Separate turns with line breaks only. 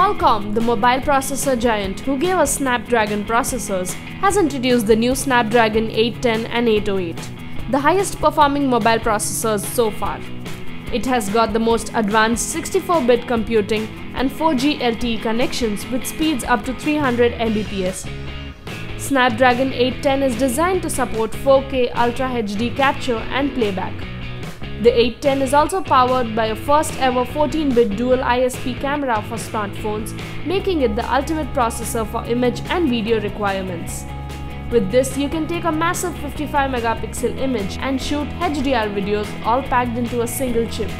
Qualcomm, the mobile processor giant who gave us Snapdragon processors, has introduced the new Snapdragon 810 and 808, the highest performing mobile processors so far. It has got the most advanced 64-bit computing and 4G LTE connections with speeds up to 300 Mbps. Snapdragon 810 is designed to support 4K Ultra HD capture and playback. The 810 is also powered by a first ever 14-bit dual ISP camera for smartphones, making it the ultimate processor for image and video requirements. With this, you can take a massive 55 megapixel image and shoot HDR videos all packed into a single chip.